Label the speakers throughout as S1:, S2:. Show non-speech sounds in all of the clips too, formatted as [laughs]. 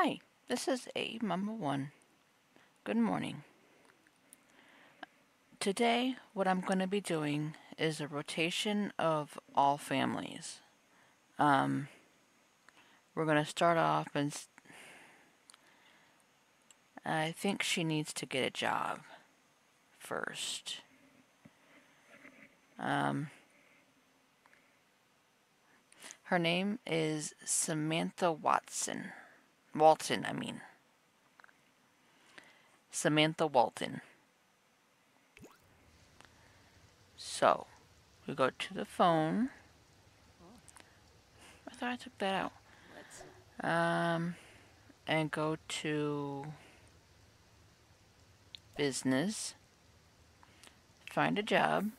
S1: Hi, this is A Mama One. Good morning. Today, what I'm going to be doing is a rotation of all families. Um, we're going to start off and I think she needs to get a job first. Um, her name is Samantha Watson. Walton, I mean. Samantha Walton. So, we go to the phone. I thought I took that out. Um, and go to business. Find a job.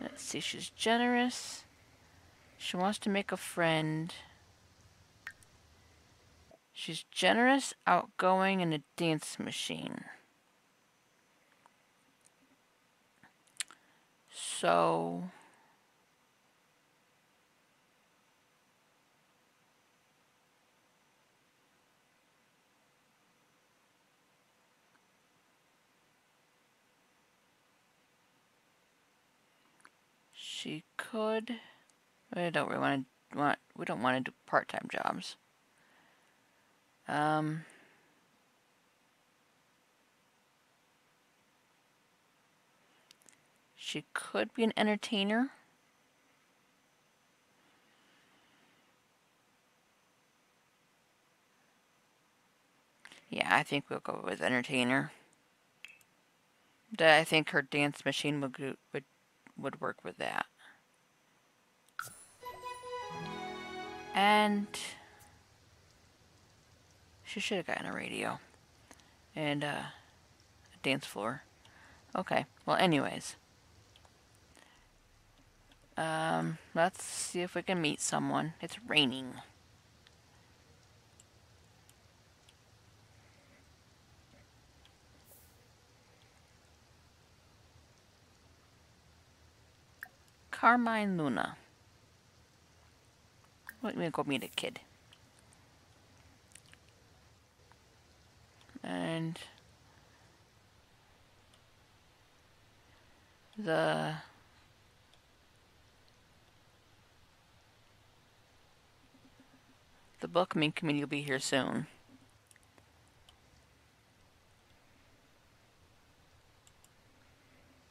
S1: Let's see, she's generous. She wants to make a friend. She's generous, outgoing, and a dance machine. So. She could. We don't really want to want. We don't want to do part-time jobs. Um. She could be an entertainer. Yeah, I think we'll go with entertainer. I think her dance machine would would would work with that. And she should have gotten a radio and uh, a dance floor. Okay. Well, anyways. Um, let's see if we can meet someone. It's raining. Carmine Luna. Let me go meet a kid. And the the welcoming committee will be here soon.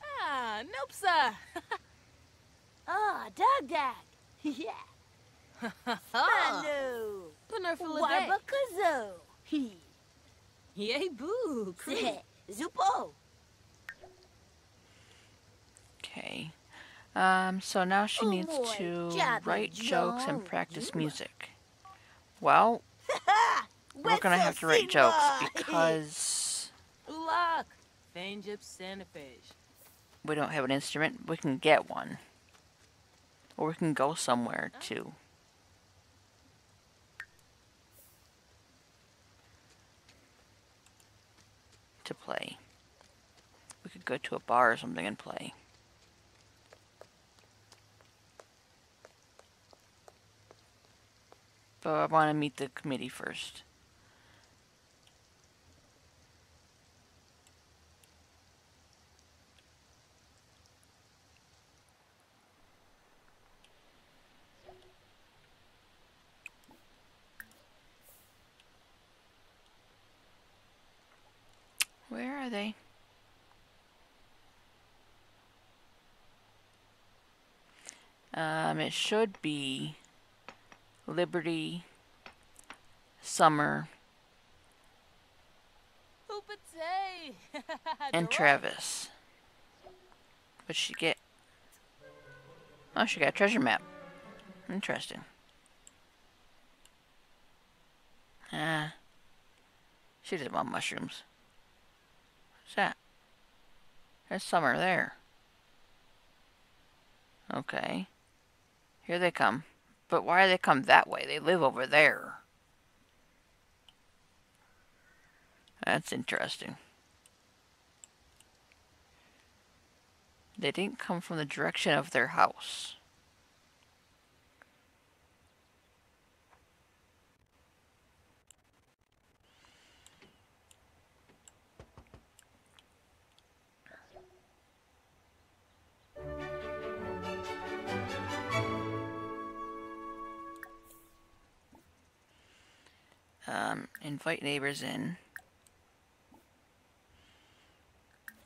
S2: Ah, nope, sir. [laughs]
S3: Ah, Dag Dag. [laughs] Yeah.
S2: Ah, [laughs]
S3: Hello.
S2: Penerfula
S3: Warbakazo. He.
S2: Yay, boo. Creep. [laughs]
S3: Zupo.
S1: Okay. Um, so now she
S3: Oh
S1: needs
S3: boy,
S1: to
S3: Jabby
S1: write jokes and practice music. Well, [laughs] we're gonna have to write jokes because
S2: Ulak.
S1: We don't have an instrument. We can get one. Or we can go somewhere to. To play. We could go to a bar or something and play. But I want to meet the committee first. Where are they? Um, it should be Liberty, Summer,
S2: Hoopatay. [laughs]
S1: and Travis. What'd she get? Oh, she got a treasure map. Interesting. Ah. She doesn't want mushrooms. What's that? There's Summer there. Okay. Here they come. But why do they come that way? They live over there. That's interesting. They didn't come from the direction of their house. Um, invite neighbors in.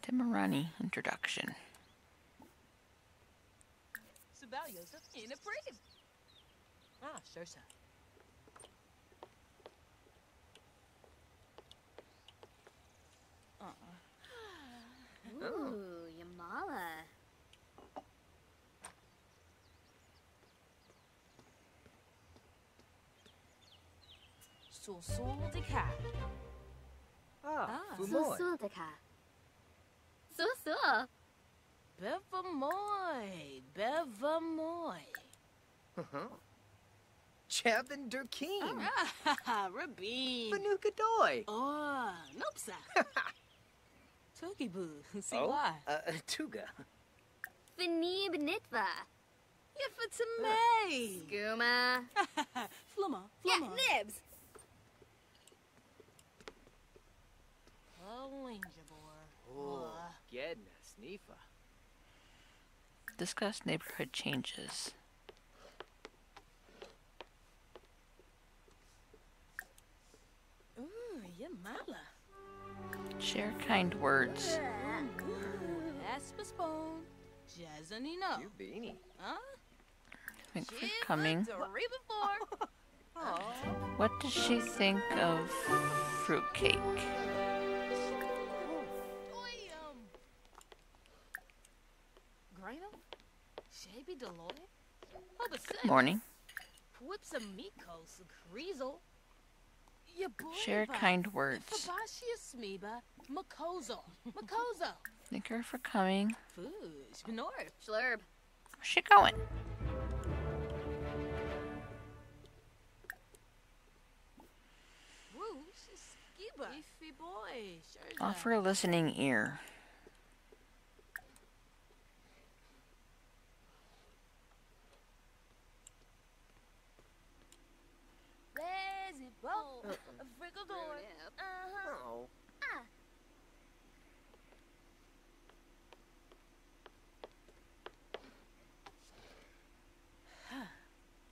S1: Timarani introduction.
S4: Subaliosa in a frame. Ah, sure, sir.
S5: Ooh, Yamala.
S4: Sul sul de cat.
S6: Ah,
S4: Ah.
S6: Fumoy.
S5: Susultaka. Susul.
S4: Bevamoy. Bevamoy.
S6: Uh-huh. Chavin Durkeen.
S4: Ah, [laughs] Rabin.
S6: Fanukadoy.
S4: Oh, nope, sir. [laughs] Tookie boo. [laughs] See
S6: Oh,
S4: why?
S6: uh, uh, Tuga.
S5: Fanib Nitva.
S4: Yeah, for to me.
S5: Guma.
S4: Flumma,
S5: Yeah. Nibs.
S4: Oh, Ranger boy.
S6: Goodness, Nifa.
S1: Discuss neighborhood changes. Share kind words.
S4: Asper spoon. Jazzanino.
S6: You beanie.
S4: Huh?
S1: Thanks for
S4: Jim
S1: coming.
S4: went to read before. Aw.
S1: What does she think of fruitcake? Morning.
S4: Whips a Mikos, Creasel. Ya boy.
S1: Share kind words.
S4: Fabashia Smeeba, Makozo, Makozo.
S1: Thank her for coming.
S4: Foosh, North.
S5: Schlurb.
S1: Where's she going?
S4: Whoosh, Skiba. Beefy boy, sure.
S1: Offer a listening ear.
S4: Lazy boy, a frickle door.
S5: Yep.
S4: Uh-huh.
S6: Oh.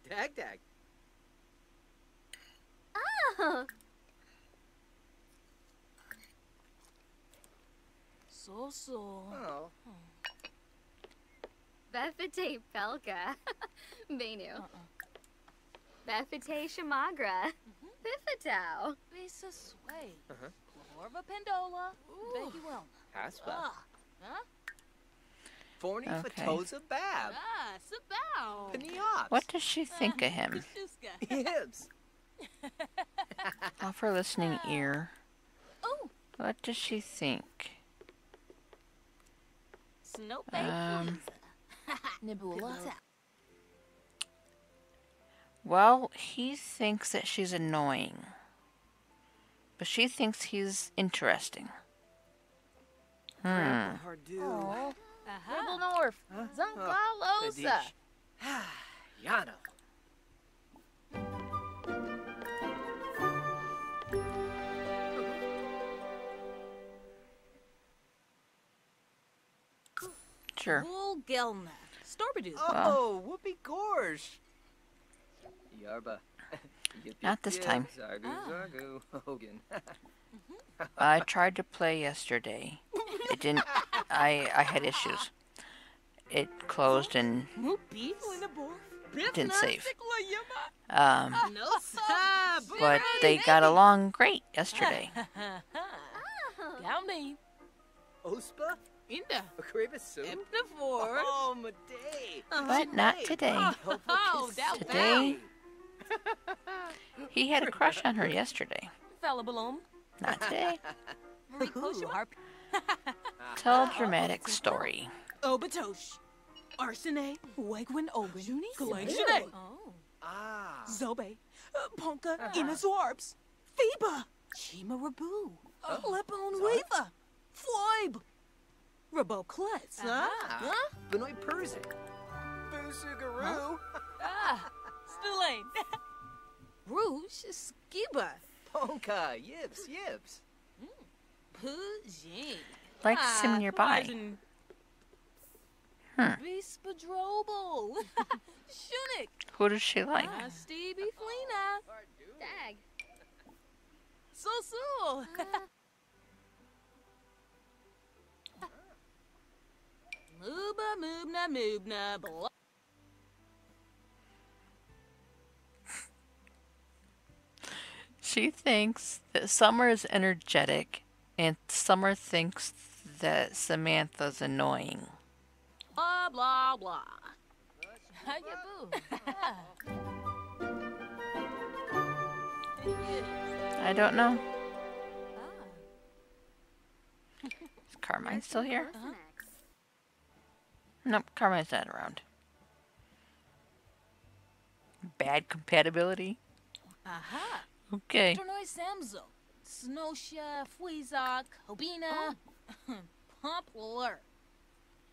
S6: Dag dag.
S5: Oh.
S4: So, so.
S6: Oh.
S5: Bethate Pelka. [laughs] Benu. Bethate Shamagra. Biffatau.
S4: Lisa Sway.
S6: Uh-huh.
S4: Florva Pendola. Becky Wilma.
S6: Haspa.
S4: Ah. Huh?
S6: Forney
S1: Okay.
S6: Fatoza Bab.
S4: Ah, Sabao.
S6: Paniops.
S1: What does she think of him? [laughs]
S4: Shuska.
S6: Hibbs. [laughs]
S1: Offer listening ear.
S4: Oh,
S1: What does she think?
S4: Snowbake
S1: Um, [laughs]
S4: Nebula.
S1: Well, he thinks that she's annoying. But she thinks he's interesting. Hmm.
S6: Hardu.
S4: Rebel. North.
S6: Huh?
S4: Zankalosa.
S6: Kadish. [sighs] Yano.
S1: Sure.
S4: Wool Gelna. Storbadoo.
S6: Oh, whoopee gorge. Yarba. [laughs]
S1: Not this time.
S6: Zargu,
S4: Ah.
S6: zargu. Hogan. [laughs]
S1: I tried to play yesterday. It didn't. I I had issues. It closed and
S4: Moop
S1: didn't save. Um, but they got along great yesterday. [laughs]
S4: Down me.
S6: Ospa?
S4: Inda.
S6: Akreva soup?
S4: Impnivore.
S6: Oh, my day.
S1: But not today. [laughs]
S4: Oh, that
S1: Today, he had a crush on her yesterday.
S4: Fella Balloon.
S1: Not today. [laughs]
S4: Marie Potion. Harp. [laughs]
S1: Tell dramatic story.
S7: Obatosh. Arsene, Wegwin Ogun, Galatian,
S4: Oh.
S6: Ah.
S7: Zobe, uh, Ponka, Inazorps, Phoeba, Chima Rabu, Lepon Weaver, Floib, Rabo Klets, huh?
S6: Ah. Benoit Persic. Busugaru. [laughs]
S4: Ah. Spillane. [laughs] Rouge. Skiba.
S6: Ponka. Yips, yips.
S4: Pujin.
S1: Likes him nearby. Hmm.
S4: Bespadrobel. [laughs] Shunik.
S1: Who does she like?
S4: Ah, Stevie Fleener.
S5: Dag.
S4: So so. Moobna moobna blah.
S1: She thinks that Summer is energetic, and Summer thinks that Samantha's annoying.
S4: Blah blah blah. How you boo?
S1: I don't know. Ah. Is Carmine still here?
S5: What's next?
S1: Nope, Carmine's not around. Bad compatibility?
S4: Aha.
S1: Okay.
S4: Tornoi Samzo. Snosha, Fuizak, Hobina, [laughs] Poplar.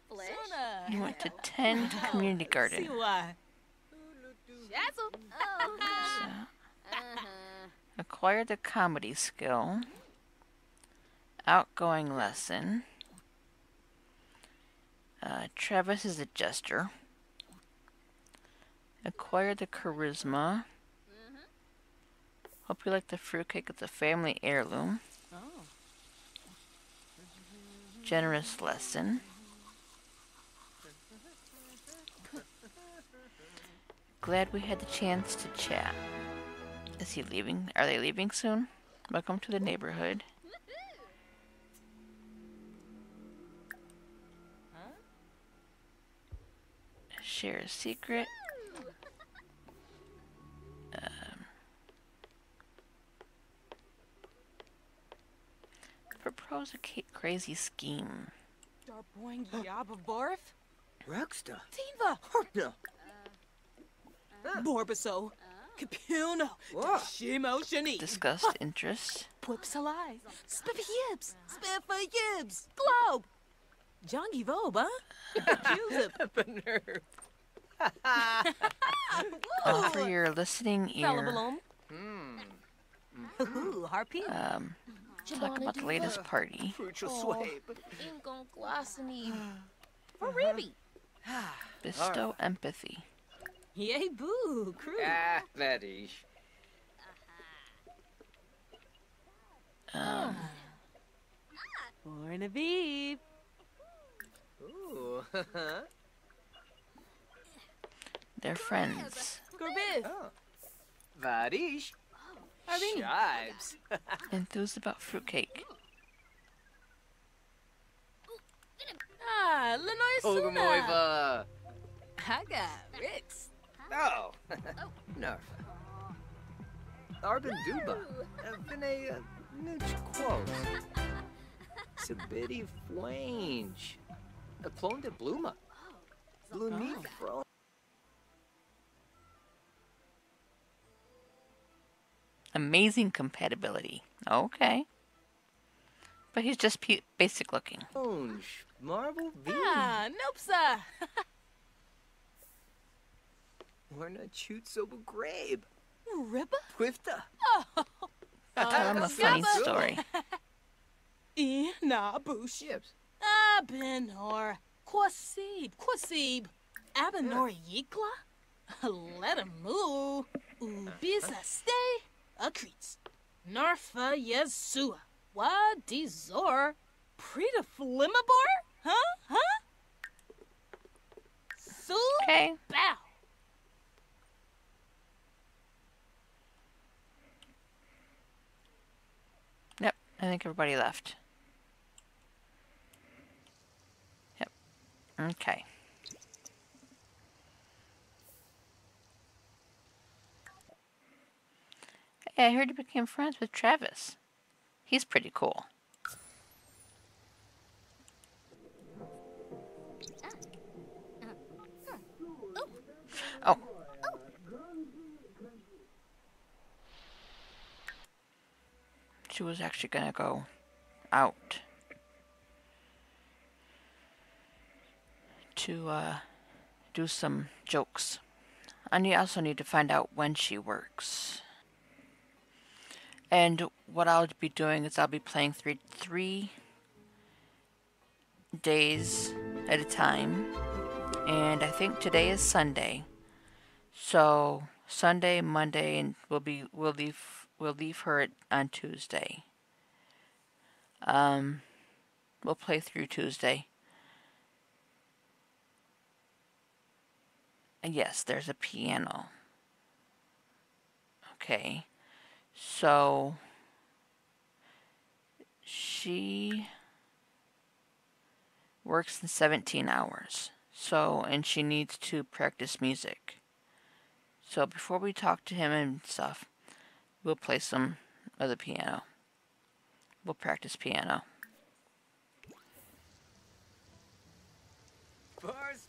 S5: Flish?
S4: Sona.
S1: You went to 10 community garden.
S4: Siwa.
S5: Shazzle. Oh. uh-huh.
S1: Acquire the comedy skill. Outgoing lesson. Uh, Travis is a jester. Acquire the charisma. Hope you like the fruitcake. It's a family heirloom.
S4: Oh.
S1: Generous lesson. [laughs] Glad we had the chance to chat. Is he leaving? Are they leaving soon? Welcome to the neighborhood. Share a secret. Um, propose a crazy scheme.
S4: Darboing Yababarf.
S6: Rexta.
S4: Tiva.
S6: Harpna.
S4: Borbaso. Capuno.
S6: Whoa.
S4: Shimo Shani.
S1: Discussed interest.
S4: Pwipsalai. Spiffy Yibs. Spiffa Yibs. Globe. Jongy Vob, [laughs] huh? Joseph.
S6: Benerve.
S1: Offer your listening ear.
S4: Falabalom.
S6: Hmm.
S4: Ooh, Harpy.
S1: Um, talk about the latest party.
S6: Crucial
S4: Oh.
S6: swabe.
S2: Ingon glossany. [sighs]
S4: For Ribby. [sighs]
S1: Bestow empathy.
S4: Yay, boo. Crew.
S6: Ah, that is.
S1: Um,
S4: Born a beep.
S6: Ooh. [laughs]
S1: they're friends.
S4: Gorbiv.
S6: oh. Varish.
S4: Arvini.
S6: Shives.
S1: Enthused [laughs] about fruitcake.
S4: Ah, Lenoy Suna. Haga. Rix.
S6: Oh. [laughs] Nerf. Arbin Duba. Vine Nuch Quos. Sabidi Flange. A clone de Bluma. Blumi Fro.
S1: Amazing compatibility. Okay. But he's just pe- basic looking.
S6: Orange. Marble V.
S4: Ah, Nopsa. [laughs]
S6: Warna Chutsoba Grabe.
S4: Ribba.
S6: Quifta.
S1: Tell him a funny
S4: Scabba.
S1: story.
S4: E na boosh.
S6: Ships.
S4: Abenor. Quasib. Quasib. Abenor Yikla. [laughs] Let him move. Ubisa stay. Akreets. Narfa Yesua. Wadizor. Prita Flimabor? Huh? Huh? Su
S1: Okay.
S4: bow.
S1: Yep. I think everybody left. Yep. Okay. Hey, I heard you became friends with Travis. He's pretty cool. Oh. She was actually gonna go out to uh, do some jokes. And you also need to find out when she works. And what I'll be doing is I'll be playing three three days at a time. And I think today is Sunday. So Sunday, Monday, and we'll be we'll leave we'll leave her at, on Tuesday. Um, we'll play through Tuesday. And yes, there's a piano. Okay. So she works in 17 hours. So, and she needs to practice music. So before we talk to him and stuff, we'll play some of the piano. We'll practice piano.
S6: Bars.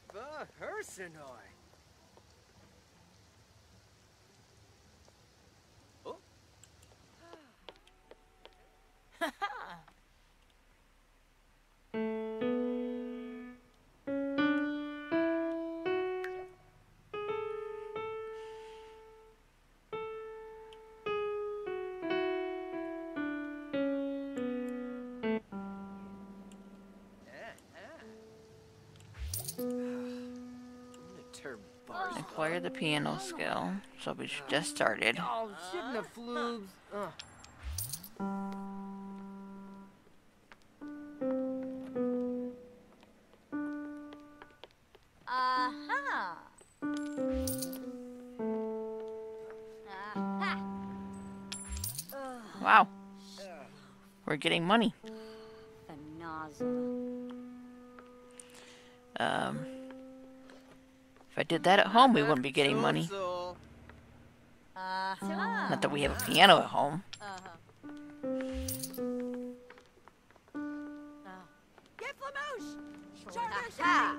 S1: Acquire the piano skill. So we just started.
S6: Oh, shouldn't have flubes.
S1: Getting money.
S5: The nozzle.
S1: Um, if I did that at home, we wouldn't be getting money. Not that we have a piano at home.
S3: Get Flamouche!
S5: Aha.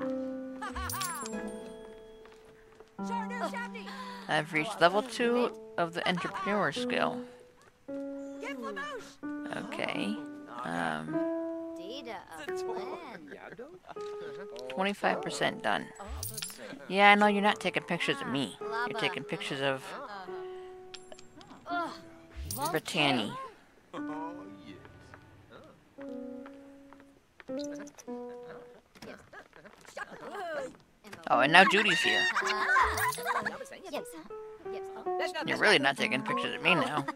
S3: Charter Shafty!
S1: I've reached level two of the entrepreneur skill. 25% done. Yeah, I know you're not taking pictures of me. You're taking pictures of
S5: Ugh.
S1: Brittany. Oh, and now Judy's here.
S5: Yes. Yes.
S1: You're really not taking pictures of me now.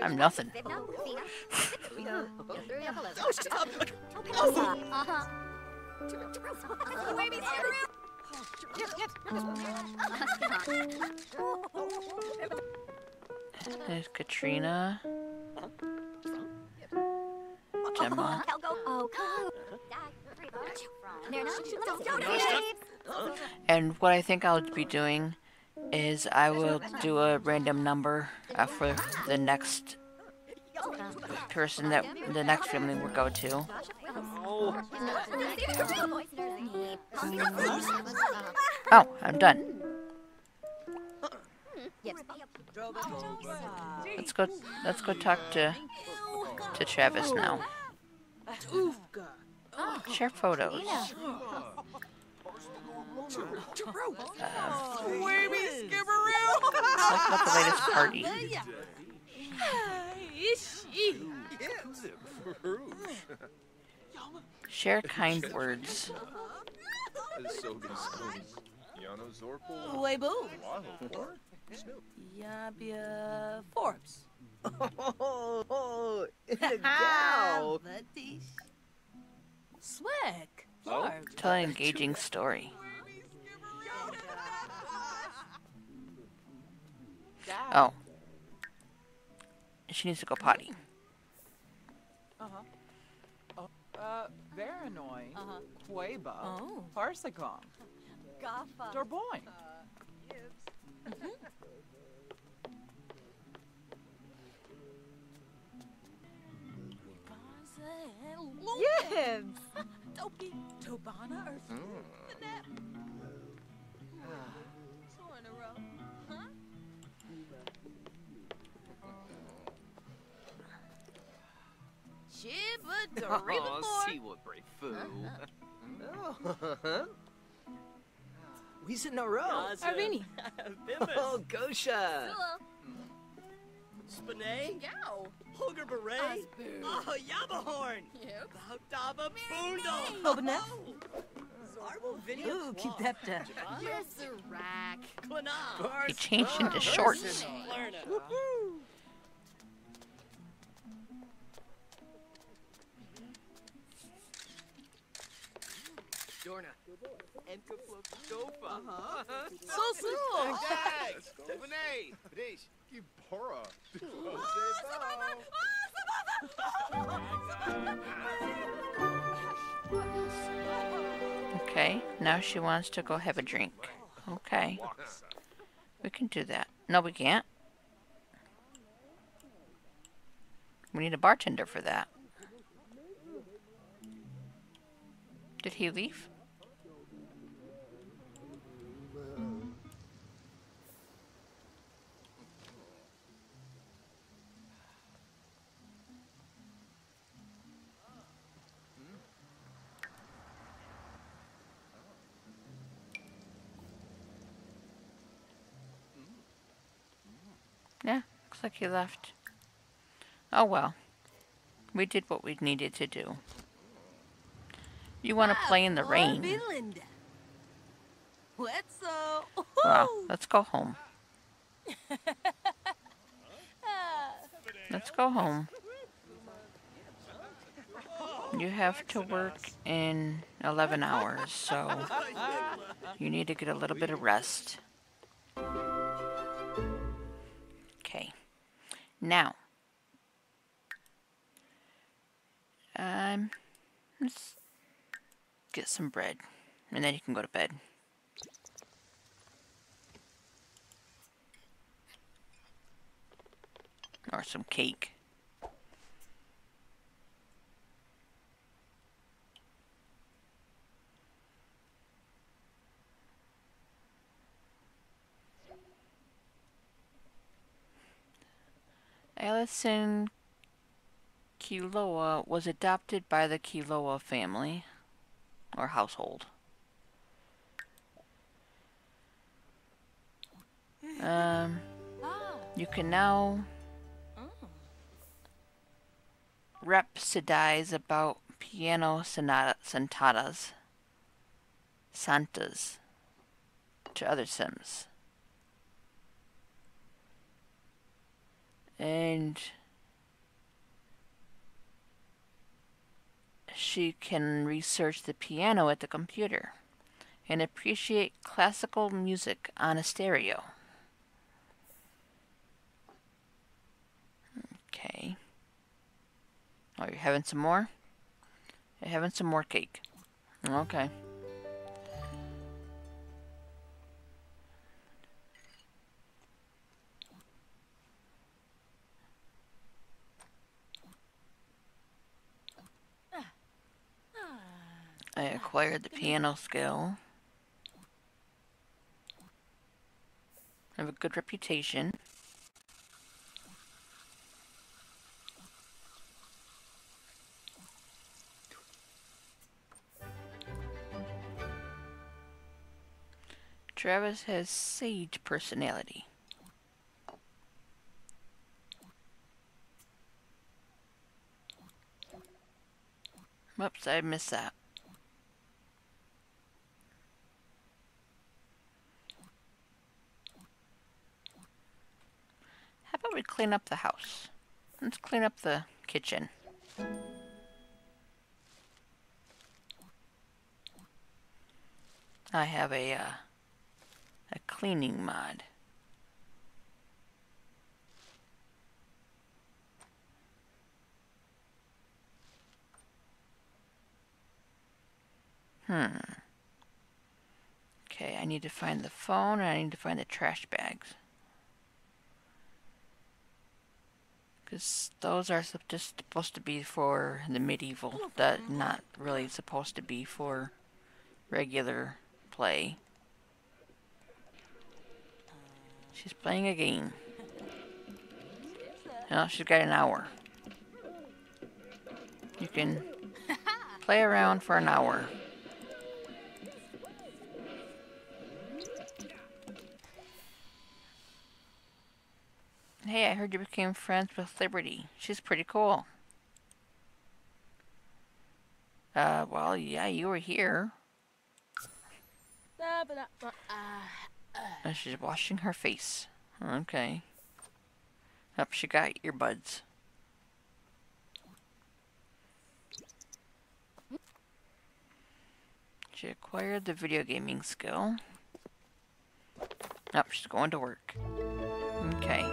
S1: I'm nothing. [laughs] [laughs]
S5: Oh, [laughs]
S1: There's Katrina. Gemma. And what I think I'll be doing is I will do a random number for the next person that the next family we'll go to. Oh, I'm done. Let's go. Let's go talk to to Travis now. Share photos. Uh, talk about the latest party. [laughs] Share kind words.
S4: Weibo. [laughs] Yabia Forbes. [laughs]
S6: Oh, in the gal.
S4: Swag. Forbes.
S1: Tell an engaging story. Oh. She needs to go potty. Uh-huh.
S8: Uh, Varanoi,
S4: Uh-huh.
S8: Queba,
S4: Oh.
S8: Parsacom,
S3: Gaffa.
S8: Dorboing.
S3: Gibbs!
S4: Dopey. Tobana or Finette. Chibba Doriba
S6: Oh, see what brave foo. Oh, We's in a row.
S4: Arvini. [laughs] [laughs]
S6: Oh, Gosha.
S9: Spinay?
S5: Yow.
S9: Holger Beret? Oh, Yabahorn!
S5: Yep.
S9: Bautaba Boondle!
S4: Bobanet.
S9: Zarbo Video
S4: Ooh, keep that uh, down.
S5: Yes, a rack.
S9: Klanam!
S1: He changed into shorts.
S9: Lerna!
S6: Dorna. Enka Flostofa.
S4: So soon.
S10: Renee, Rich, Kibora.
S1: Okay, now she wants to go have a drink. Okay. We can do that. No, we can't. We need a bartender for that. Did he leave? Looks like he left. Oh well. We did what we needed to do. You want to play in the rain? Well, let's go home. Let's go home. You have to work in 11 hours, so you need to get a little bit of rest. Now, um, let's get some bread, and then you can go to bed. Or some cake. Alison Kiloa was adopted by the Kiloa family or household. Um, you can now rhapsodize about piano sonata, santas to other Sims. And she can research the piano at the computer and appreciate classical music on a stereo. Okay. Oh, you're having some more? You're having some more cake. Okay. I acquired the piano skill. I have a good reputation. Travis has sage personality. Whoops, I missed that. How about we clean up the house? Let's clean up the kitchen. I have a uh, a cleaning mod. Hmm. Okay, I need to find the phone and I need to find the trash bags. Because those are just supposed to be for the medieval. Oh, that not really supposed to be for regular play. She's playing a game. [laughs] No, she's got an hour. You can [laughs] play around for an hour. Hey, I heard you became friends with Liberty. She's pretty cool. Uh, well, yeah, you were here. And she's washing her face. Okay. Up, she got earbuds. She acquired the video gaming skill. Nope, she's going to work. Okay.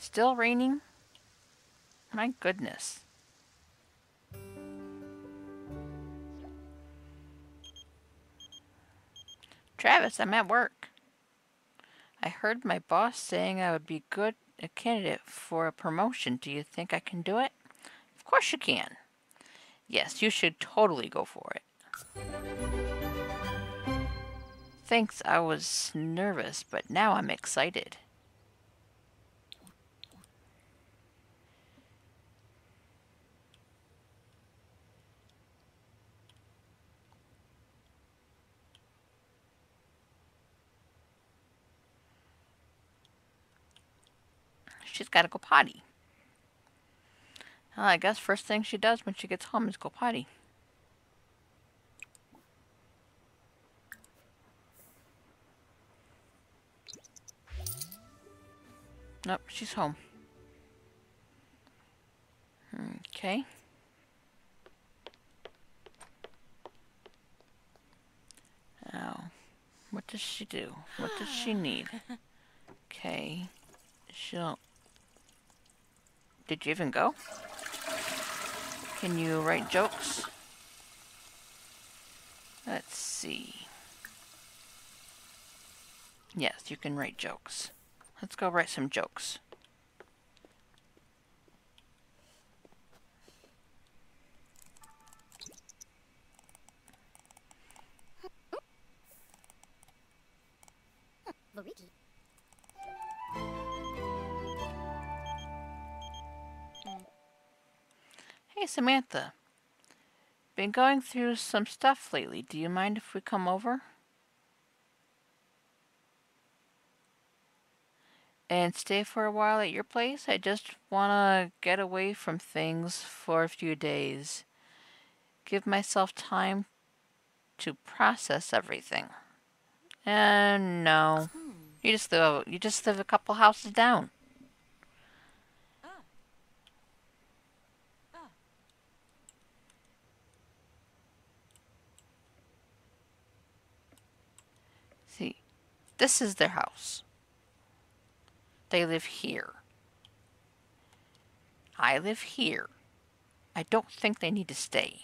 S1: Still raining? My goodness. Travis, I'm at work. I heard my boss saying I would be good a candidate for a promotion. Do you think I can do it? Of course you can. Yes, you should totally go for it. Thanks, I was nervous, but now I'm excited. She's got to go potty. Well, I guess first thing she does when she gets home is go potty. Nope, she's home. Okay. Now, what does she do? What does she need? [laughs] Okay. She'll... Did you even go? Can you write jokes? Let's see. Yes, you can write jokes. Let's go write some jokes.
S5: Luigi.
S1: Hey, Samantha. Been going through some stuff lately. Do you mind if we come over? And stay for a while at your place? I just want to get away from things for a few days. Give myself time to process everything. And no. Hmm. You just live you just live a couple houses down. See, this is their house. They live here. I live here. I don't think they need to stay.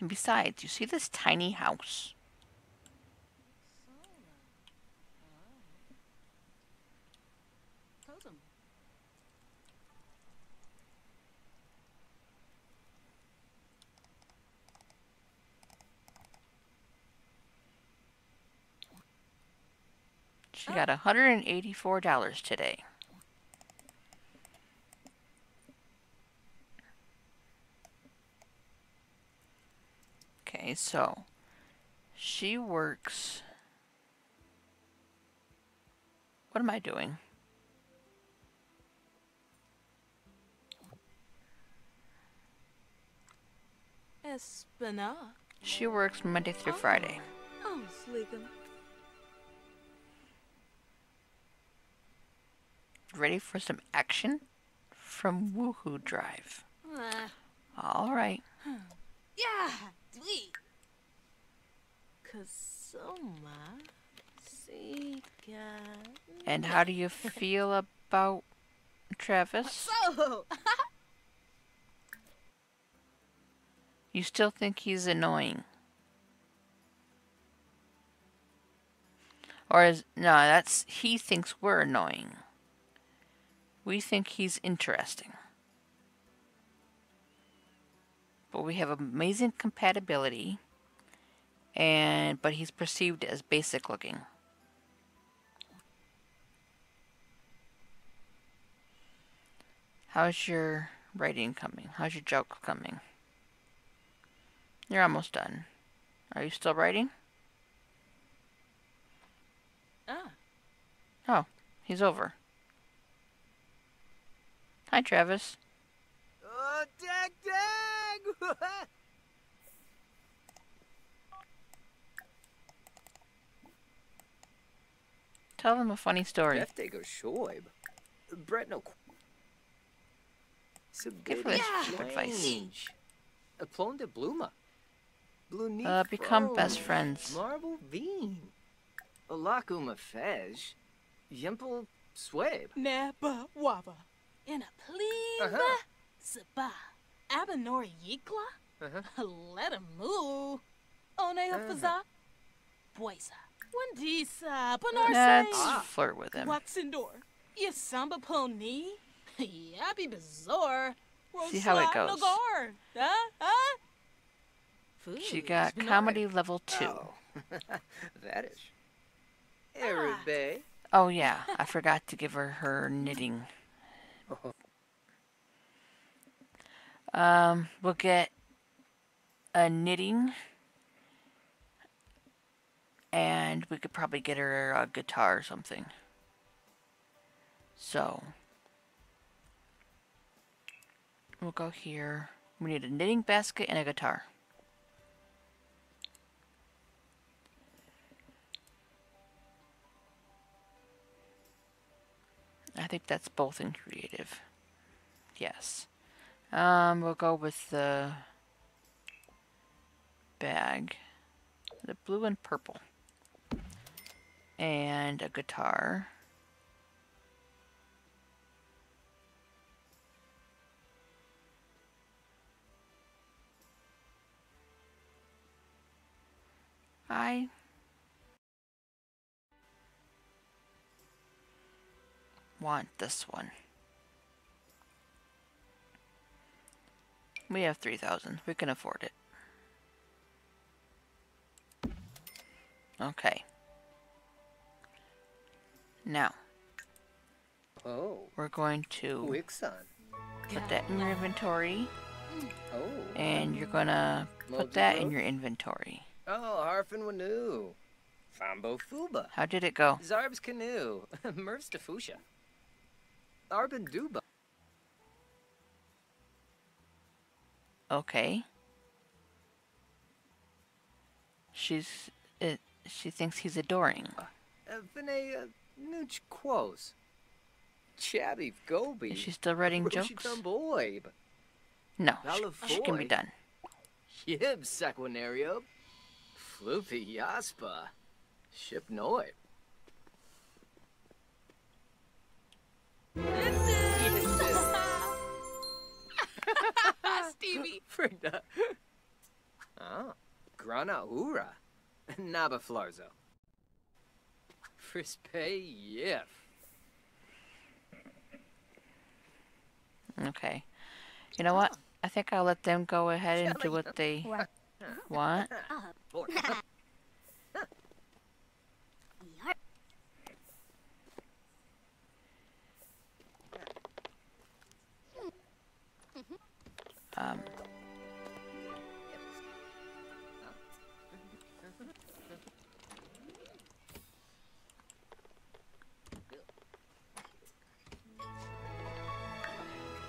S1: And besides, you see this tiny house? She got $184 today. Okay, so she works. What am I doing?
S4: Espina.
S1: She works Monday through Friday.
S4: Oh, Slikum.
S1: Ready for some action? From Woohoo Drive.
S4: Ah,
S1: All right.
S4: yeah, dweet. Kasoma. Sika.
S1: And how do you feel about Travis? [laughs]
S4: So.
S1: You still think he's annoying? Or is no, that's he thinks we're annoying. We think he's interesting. But we have amazing compatibility and but he's perceived as basic looking. How's your writing coming? How's your joke coming? You're almost done. Are you still writing?
S4: Ah.
S1: Oh, he's over. Hi, Travis.
S9: Oh, [laughs]
S1: Tell them a funny story.
S6: Deftiger Shoib. Brett no.
S1: Give her this advice.
S6: A plone de bluma. Blue
S1: Uh, become best friends.
S6: Marble Veen. Alakuma Fej. Yimple Swabe.
S4: Naba Waba. In a please.
S6: Uh-huh.
S4: Saba. Abanori Yikla.
S6: Uh-huh. [laughs]
S4: Let him move. One Faza. Boisa. Wandisa.
S1: Let's flirt with him.
S4: Waxendor. Yasamba Pony. [laughs] Yappy Bizarre.
S1: See how it
S4: Rosla
S1: goes.
S4: Nagar. Huh? Huh?
S1: She got comedy level two.
S6: Oh. [laughs] that is. Arid
S1: Oh yeah, I forgot to give her her knitting. Um, we'll get a knitting, and we could probably get her a guitar or something. So we'll go here. We need a knitting basket and a guitar. I think that's both in creative. Yes. Um, we'll go with the bag. The blue and purple. And a guitar. I want this one. We have 3,000. We can afford it. Okay. Now,
S6: Oh.
S1: we're going to put that in your inventory,
S6: Oh.
S1: and you're gonna put that in your inventory.
S6: Oh, Harfin Wanu. Fambo Fuba.
S1: How did it go?
S6: Zarb's Canoe. [laughs] Merv's Defusha. Arbin Duba.
S1: Okay. She's it. She thinks he's adoring.
S6: Uh, Vinay uh, Nooch Quos. Chabby Gobi.
S1: Is she still writing jokes? No, she, she can be done.
S6: Yib Sequinario. Floopy Yaspa. Ship Noid.
S4: Stevie. [laughs]
S6: Frigda. Ah, Grana Ura. Naba Flarzo. Frispe Yif.
S1: Okay. You know what? I think I'll let them go ahead and do what they want. [laughs] Um,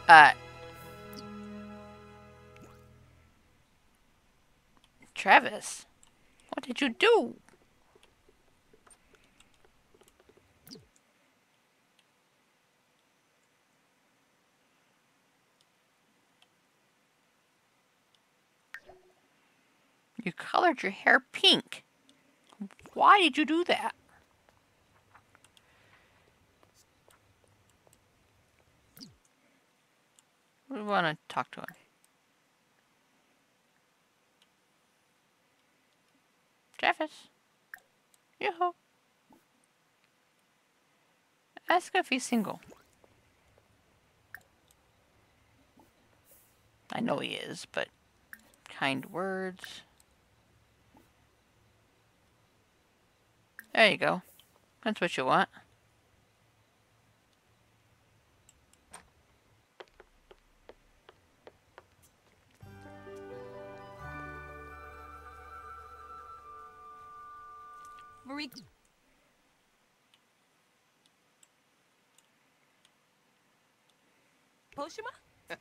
S1: uh, Travis, what did you do? Colored your hair pink. Why did you do that? We want to talk to him. Travis. Yoo-hoo. Ask if he's single. I know he is, but kind words. There you go. That's what you want.
S4: Marie. Poshima? [laughs]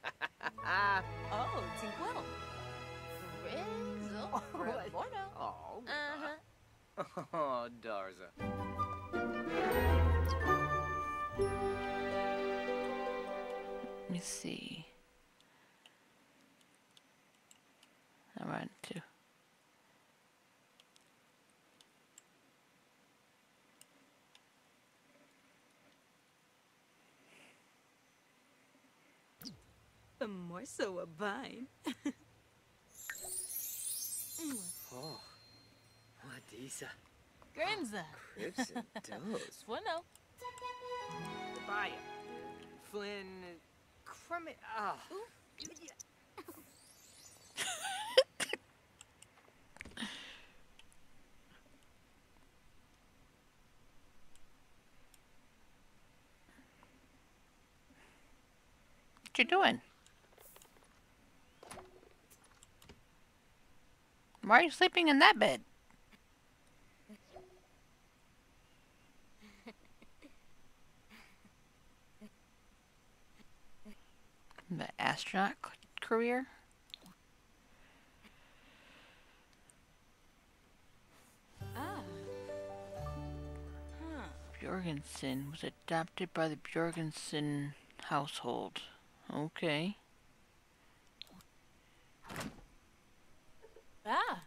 S4: oh, Tinkwell. Frizzle. Borno.
S6: Oh,
S4: Uh-huh.
S6: Oh, Darza.
S1: Let me see. I want to.
S4: A morsel of vine. [laughs] Mm.
S6: Oh, what these uh,
S4: Grimza.
S6: crimson does.
S4: Bueno.
S6: Goodbye. Flynn, crummy. Ah.
S1: What you doing? Why are you sleeping in that bed? The astronaut c- career?
S4: Ah. Huh.
S1: Bjorgensen was adopted by the Bjorgensen household. Okay.
S4: Ah.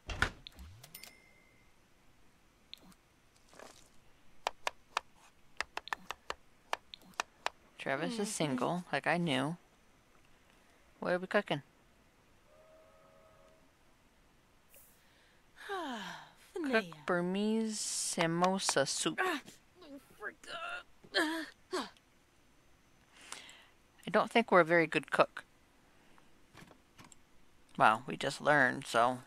S1: Travis is single, like I knew. What are we cooking? [sighs] Cook Burmese samosa soup. I don't think we're a very good cook. Well, we just learned, so.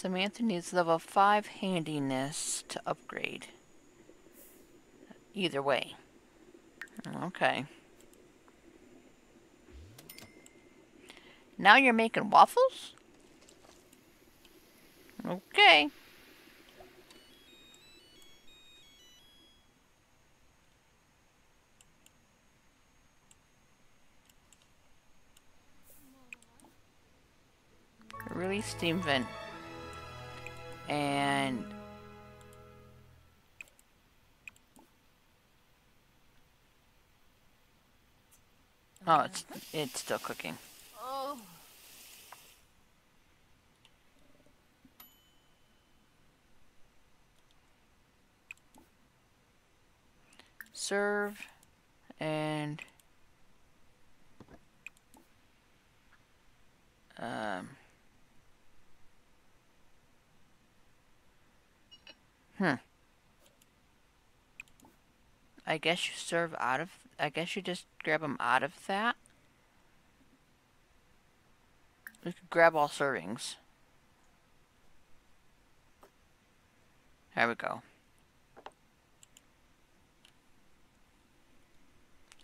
S1: Samantha needs level 5 handiness to upgrade. Either way. Okay. Now you're making waffles? Okay. Release steam vent. And Oh, it's it's still cooking.
S4: Oh.
S1: Serve and um Hmm. I guess you serve out of I guess you just grab them out of that. We could grab all servings. There we go.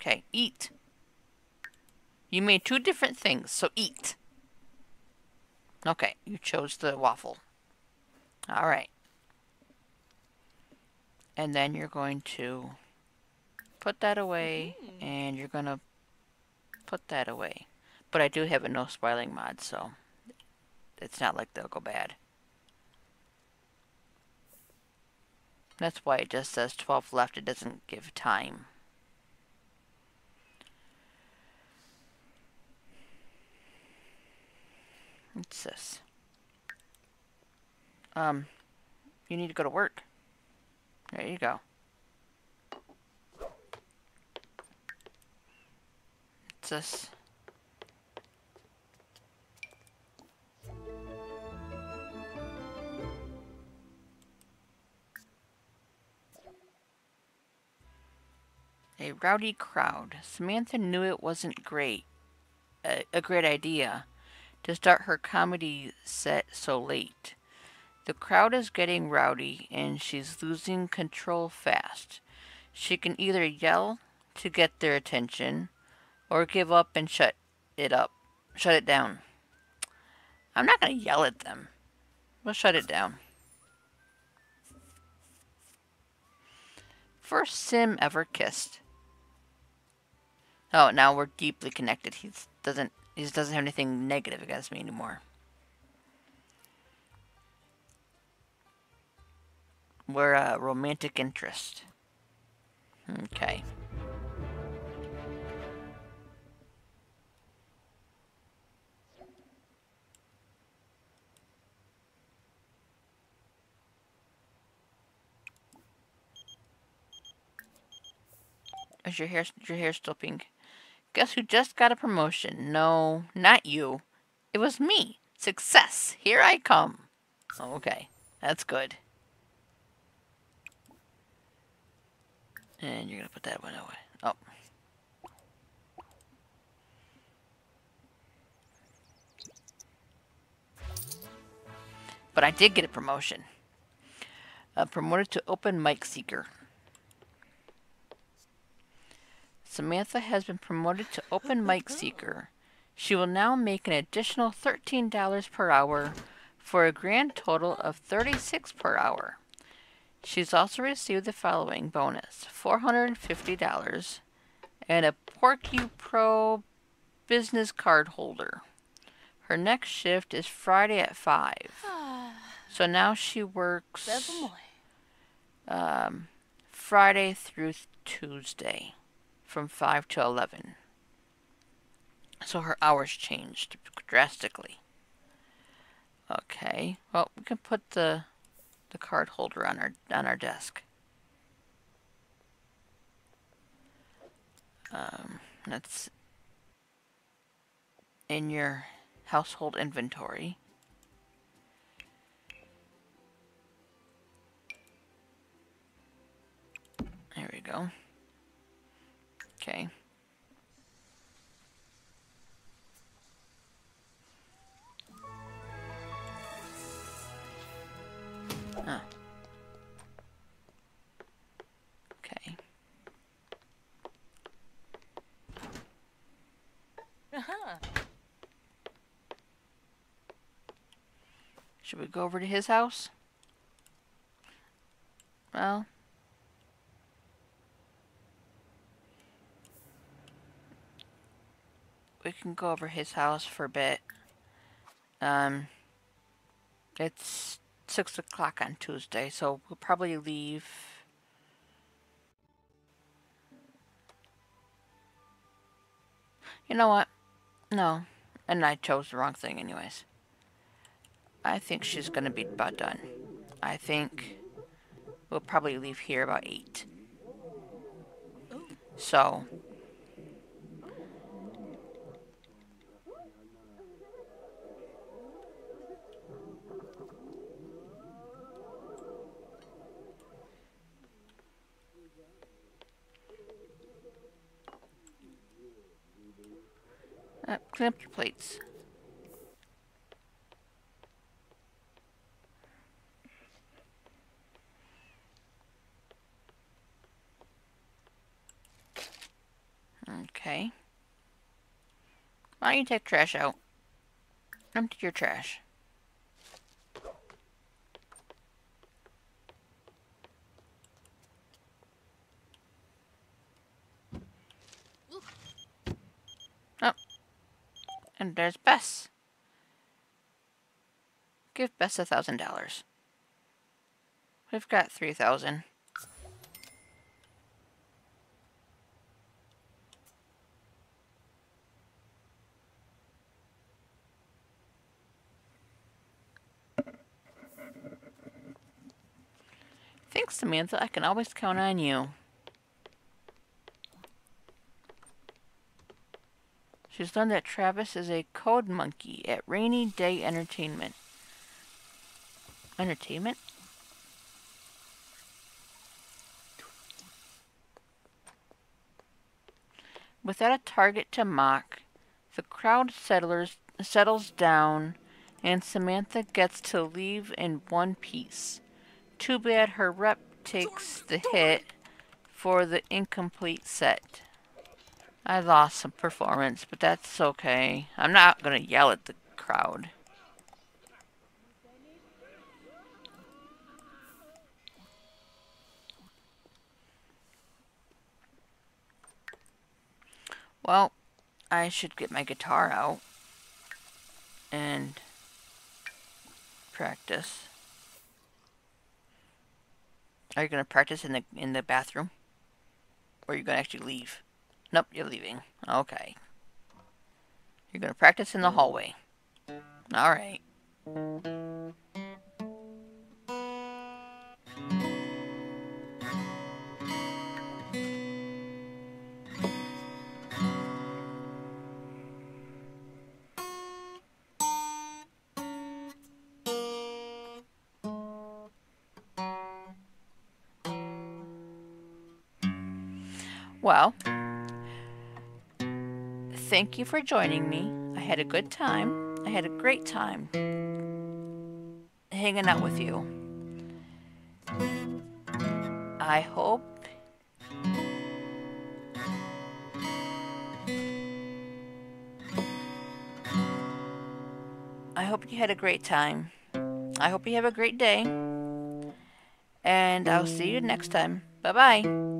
S1: Okay, eat. You made two different things, so eat. Okay, you chose the waffle. Alright. And then you're going to put that away, and you're going to put that away. But I do have a no spoiling mod, so it's not like they'll go bad. That's why it just says 12 left, it doesn't give time. What's this? Um, you need to go to work. There you go. It's this? A rowdy crowd. Samantha knew it wasn't great, a, a great idea, to start her comedy set so late. The crowd is getting rowdy and she's losing control fast. She can either yell to get their attention or give up and shut it up. Shut it down. I'm not going to yell at them. We'll shut it down. First Sim ever kissed. Oh, now we're deeply connected. He doesn't he doesn't have anything negative against me anymore. We're a romantic interest. Okay. Is your hair your hair still pink? Guess who just got a promotion? No, not you. It was me. Success. Here I come. Okay, that's good. And you're gonna put that one away. Oh. But I did get a promotion. Uh, promoted to open mic seeker. Samantha has been promoted to open mic seeker. She will now make an additional $13 per hour for a grand total of 36 per hour. She's also received the following bonus $450 and a Porky Pro business card holder. Her next shift is Friday at 5. [sighs] So now she works um, Friday through Tuesday from 5 to 11. So her hours changed drastically. Okay. Well, we can put the the card holder on our on our desk. Um, that's in your household inventory. There we go. Okay. Should we go over to his house? Well, we can go over his house for a bit. Um, it's six o'clock on Tuesday, so we'll probably leave. You know what? No. And I chose the wrong thing anyways. I think she's gonna be about done. I think we'll probably leave here about 8. So, Uh, clean up your plates. Okay. Why don't you take trash out? Empty your trash. Oh. And there's Bess. Give Bess a thousand dollars. We've got three thousand. Thanks, Samantha. I can always count on you. She's learned that Travis is a code monkey at Rainy Day Entertainment. Entertainment? Without a target to mock, the crowd settlers, settles down and Samantha gets to leave in one piece. Too bad her rep takes the hit for the incomplete set. I lost some performance, but that's okay. I'm not gonna yell at the crowd. Well, I should get my guitar out and practice. Are you gonna practice in the in the bathroom? Or are you gonna actually leave? Nope, you're leaving. Okay. You're gonna practice in the mm. hallway. Alright. Well, thank you for joining me. I had a good time. I had a great time hanging out with you. I hope I hope you had a great time. I hope you have a great day. And I'll see you next time. Bye bye.